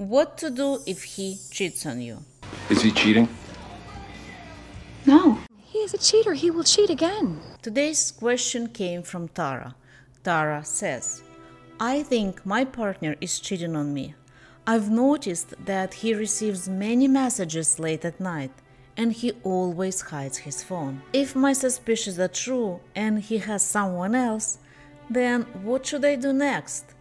What to do if he cheats on you? Is he cheating? No. He is a cheater. He will cheat again. Today's question came from Tara. Tara says, I think my partner is cheating on me. I've noticed that he receives many messages late at night and he always hides his phone. If my suspicions are true and he has someone else, then what should I do next?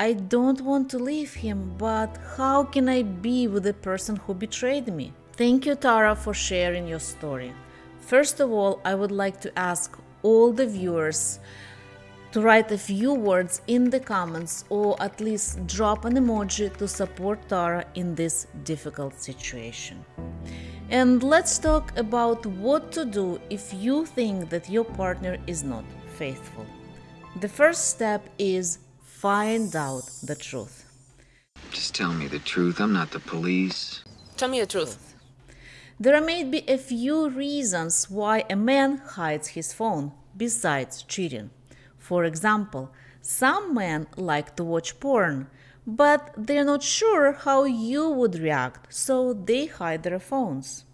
I don't want to leave him, but how can I be with the person who betrayed me? Thank you, Tara, for sharing your story. First of all, I would like to ask all the viewers to write a few words in the comments or at least drop an emoji to support Tara in this difficult situation. And let's talk about what to do if you think that your partner is not faithful. The first step is find out the truth. Just tell me the truth. I'm not the police. Tell me the truth. There may be a few reasons why a man hides his phone besides cheating. For example, some men like to watch porn, but they're not sure how you would react, so they hide their phones.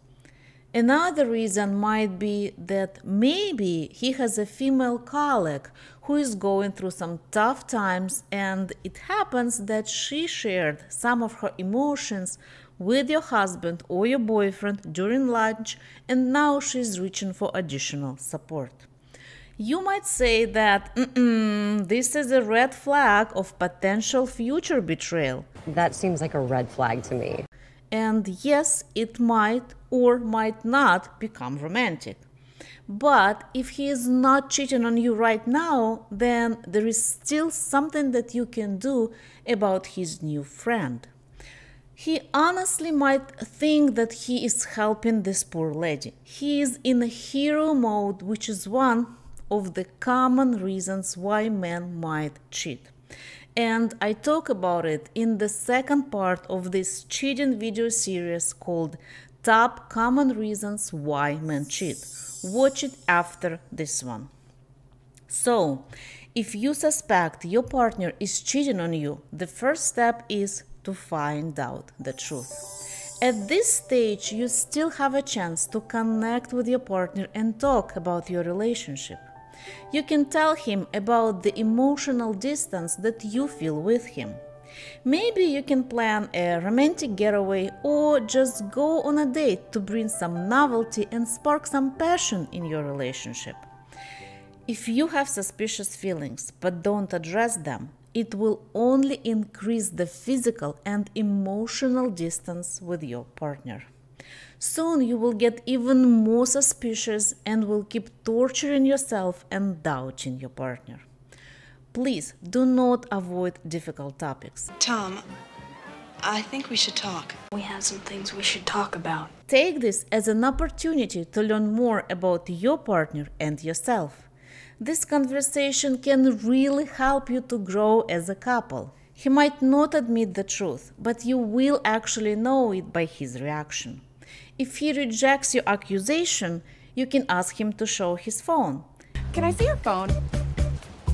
Another reason might be that maybe he has a female colleague who is going through some tough times, and it happens that she shared some of her emotions with your husband or your boyfriend during lunch, and now she's reaching for additional support. You might say that this is a red flag of potential future betrayal. That seems like a red flag to me. And yes, it might or might not become romantic. But if he is not cheating on you right now, then there is still something that you can do about his new friend. He honestly might think that he is helping this poor lady. He is in a hero mode, which is one of the common reasons why men might cheat. And I talk about it in the second part of this cheating video series called Top Common Reasons Why Men Cheat. Watch it after this one. So, if you suspect your partner is cheating on you, the first step is to find out the truth. At this stage, you still have a chance to connect with your partner and talk about your relationship. You can tell him about the emotional distance that you feel with him. Maybe you can plan a romantic getaway or just go on a date to bring some novelty and spark some passion in your relationship. If you have suspicious feelings but don't address them, it will only increase the physical and emotional distance with your partner. Soon you will get even more suspicious and will keep torturing yourself and doubting your partner. Please do not avoid difficult topics. Tom, I think we should talk. We have some things we should talk about. Take this as an opportunity to learn more about your partner and yourself. This conversation can really help you to grow as a couple. He might not admit the truth, but you will actually know it by his reaction. If he rejects your accusation, you can ask him to show his phone. Can I see your phone?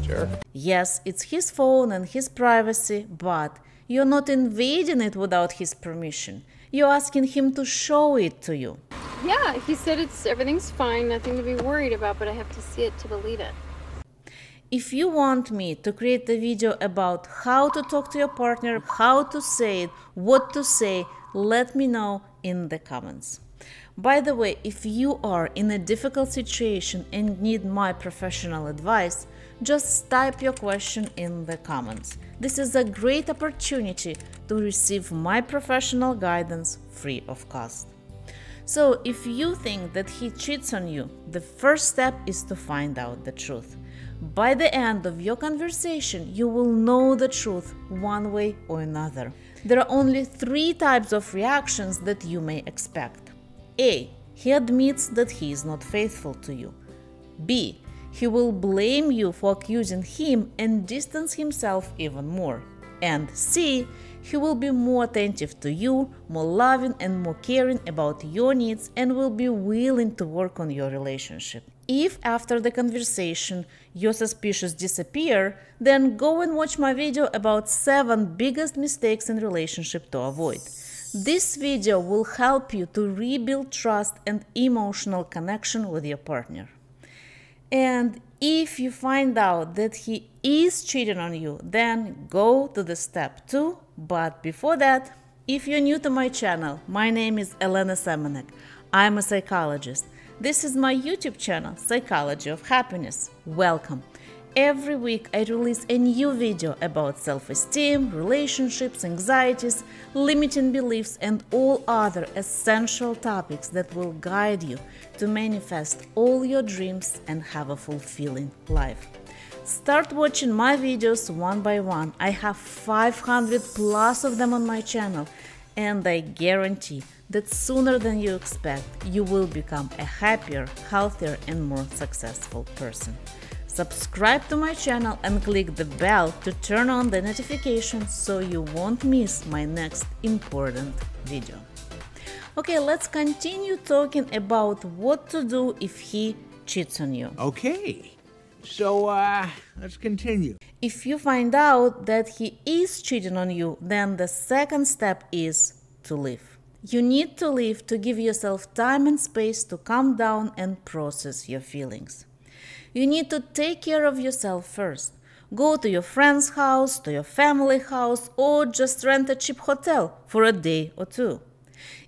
Sure. Yes, it's his phone and his privacy, but you're not invading it without his permission. You're asking him to show it to you. Yeah, he said it's everything's fine, nothing to be worried about, but I have to see it to believe it. If you want me to create a video about how to talk to your partner, how to say it, what to say, let me know in the comments. By the way, if you are in a difficult situation and need my professional advice, just type your question in the comments. This is a great opportunity to receive my professional guidance free of cost. So, if you think that he cheats on you, the first step is to find out the truth. By the end of your conversation, you will know the truth one way or another. There are only three types of reactions that you may expect. A. He admits that he is not faithful to you. B. He will blame you for accusing him and distance himself even more. And C. He will be more attentive to you, more loving and more caring about your needs, and will be willing to work on your relationship. If after the conversation your suspicions disappear, then go and watch my video about 7 biggest mistakes in relationship to avoid. This video will help you to rebuild trust and emotional connection with your partner. And if you find out that he is cheating on you, then go to the step 2. But before that, if you're new to my channel, my name is Elena Semenek. I'm a psychologist. This is my YouTube channel, Psychology of Happiness. Welcome. Every week I release a new video about self-esteem, relationships, anxieties, limiting beliefs and all other essential topics that will guide you to manifest all your dreams and have a fulfilling life. Start watching my videos one by one. I have 500 plus of them on my channel and I guarantee that sooner than you expect, you will become a happier, healthier, and more successful person. Subscribe to my channel and click the bell to turn on the notifications so you won't miss my next important video. Okay, let's continue talking about what to do if he cheats on you. Okay. So, uh, let's continue. If you find out that he is cheating on you, then the second step is to leave. You need to leave to give yourself time and space to calm down and process your feelings. You need to take care of yourself first. Go to your friend's house, to your family house, or just rent a cheap hotel for a day or two.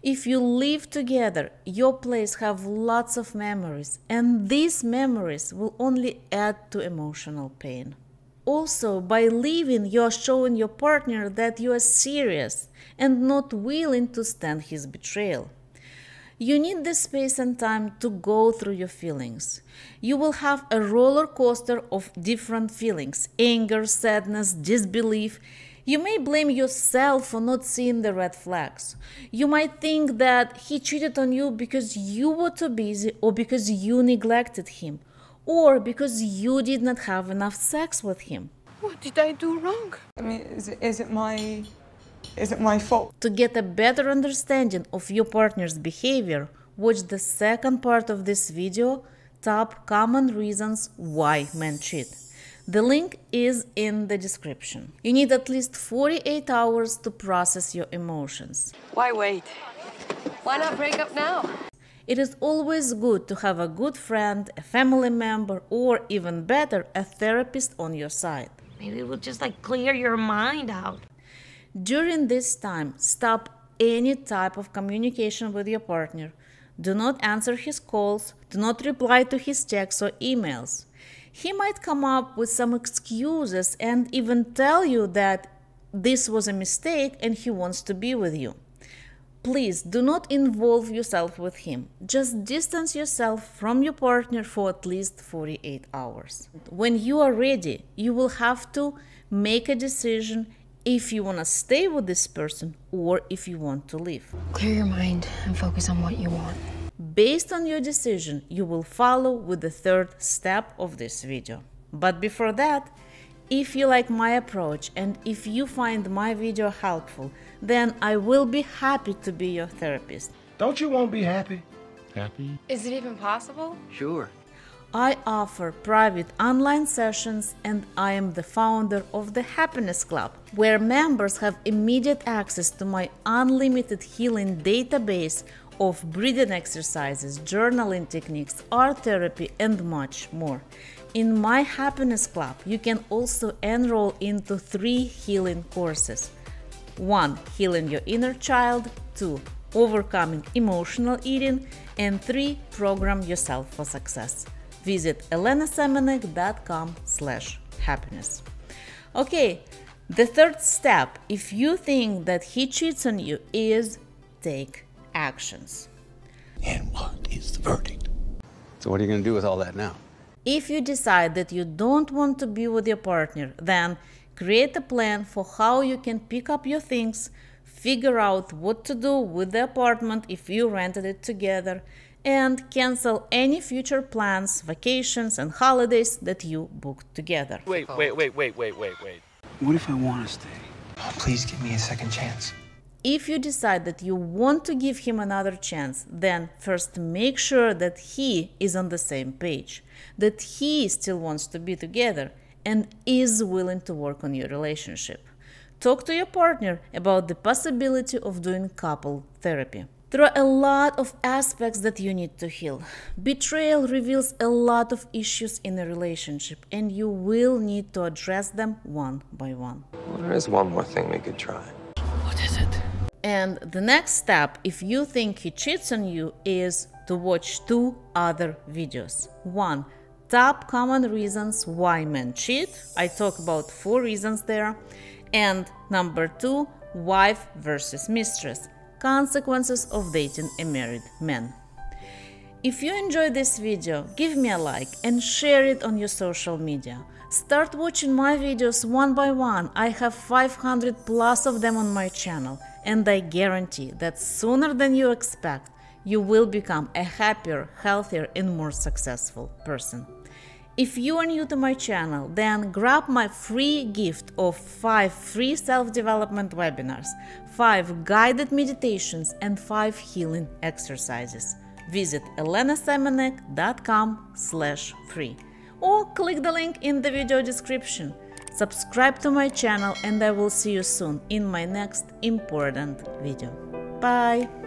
If you live together, your place have lots of memories, and these memories will only add to emotional pain. Also, by leaving, you are showing your partner that you are serious and not willing to stand his betrayal. You need the space and time to go through your feelings. You will have a roller coaster of different feelings anger, sadness, disbelief. You may blame yourself for not seeing the red flags. You might think that he cheated on you because you were too busy or because you neglected him or because you did not have enough sex with him. What did I do wrong? I mean, is it, is it my is it my fault? To get a better understanding of your partner's behavior, watch the second part of this video, Top Common Reasons Why Men Cheat. The link is in the description. You need at least 48 hours to process your emotions. Why wait? Why not break up now? It is always good to have a good friend, a family member, or even better, a therapist on your side. Maybe it will just like clear your mind out. During this time, stop any type of communication with your partner. Do not answer his calls, do not reply to his texts or emails. He might come up with some excuses and even tell you that this was a mistake and he wants to be with you. Please do not involve yourself with him. Just distance yourself from your partner for at least 48 hours. When you are ready, you will have to make a decision if you want to stay with this person or if you want to leave. Clear your mind and focus on what you want. Based on your decision, you will follow with the third step of this video. But before that, if you like my approach and if you find my video helpful, then I will be happy to be your therapist. Don't you want to be happy? Happy? Is it even possible? Sure. I offer private online sessions and I am the founder of the Happiness Club, where members have immediate access to my unlimited healing database of breathing exercises, journaling techniques, art therapy, and much more. In my Happiness Club, you can also enroll into three healing courses 1. Healing your inner child, 2. Overcoming emotional eating, and 3. Program yourself for success visit elenasemenek.com slash happiness. Okay, the third step, if you think that he cheats on you, is take actions. And what is the verdict? So what are you going to do with all that now? If you decide that you don't want to be with your partner, then create a plan for how you can pick up your things, figure out what to do with the apartment if you rented it together, and cancel any future plans, vacations, and holidays that you booked together. Wait, wait, wait, wait, wait, wait, wait. What if I want to stay? Oh, please give me a second chance. if you decide that you want to give him another chance, then first make sure that he is on the same page, that he still wants to be together and is willing to work on your relationship. Talk to your partner about the possibility of doing couple therapy. There are a lot of aspects that you need to heal. Betrayal reveals a lot of issues in a relationship, and you will need to address them one by one. Well, there is one more thing we could try. What is it? And the next step, if you think he cheats on you, is to watch two other videos. One, top common reasons why men cheat. I talk about four reasons there. And number two, wife versus mistress consequences of dating a married man. If you enjoyed this video, give me a like and share it on your social media. Start watching my videos one by one. I have 500 plus of them on my channel, and I guarantee that sooner than you expect, you will become a happier, healthier, and more successful person. If you are new to my channel, then grab my free gift of 5 free self-development webinars, 5 guided meditations and 5 healing exercises. Visit elenasemenek.com slash free or click the link in the video description. Subscribe to my channel and I will see you soon in my next important video. Bye!